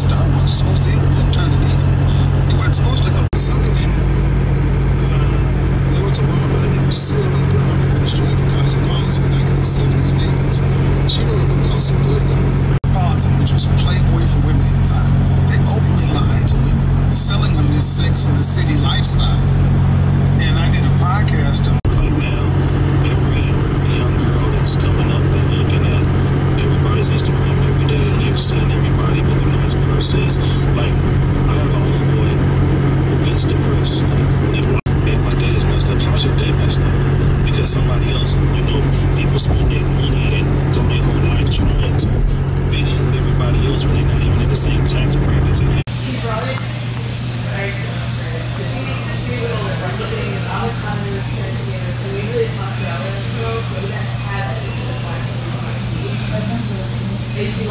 Star Wars was supposed to with them turning evil. You weren't supposed to go. Something happened. Uh, there was a woman by the name of Cyril Brown who was doing for Cosmopolitan back in the 70s and 80s. And she wrote a book called Subverting Politan, which was Playboy for women at the time. They openly lied to women, selling them this sex in the city lifestyle. And I did a podcast on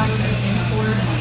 This in order or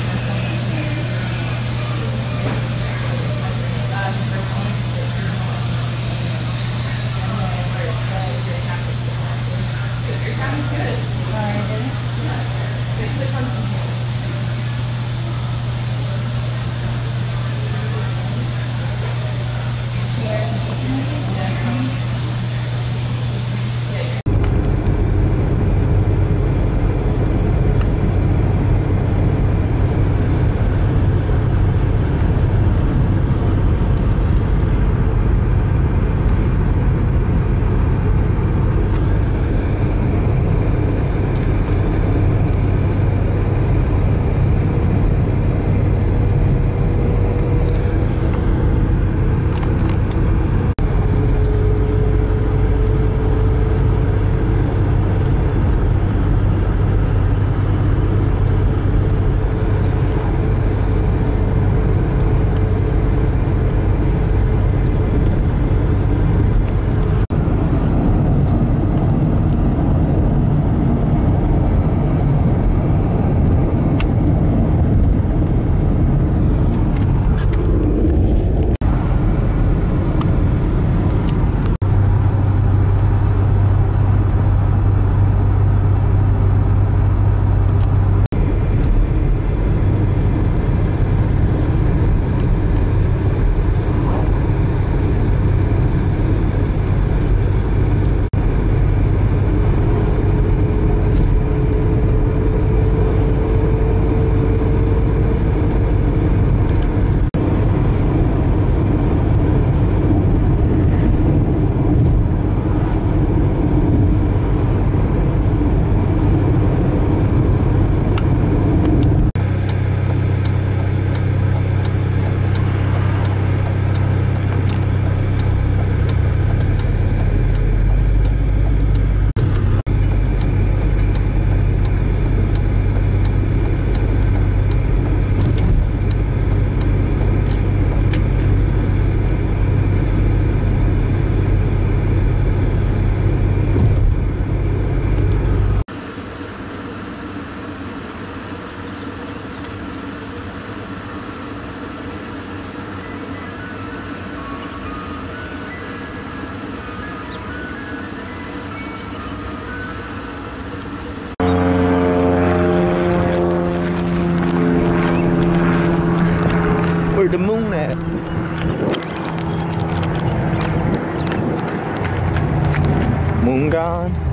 gone.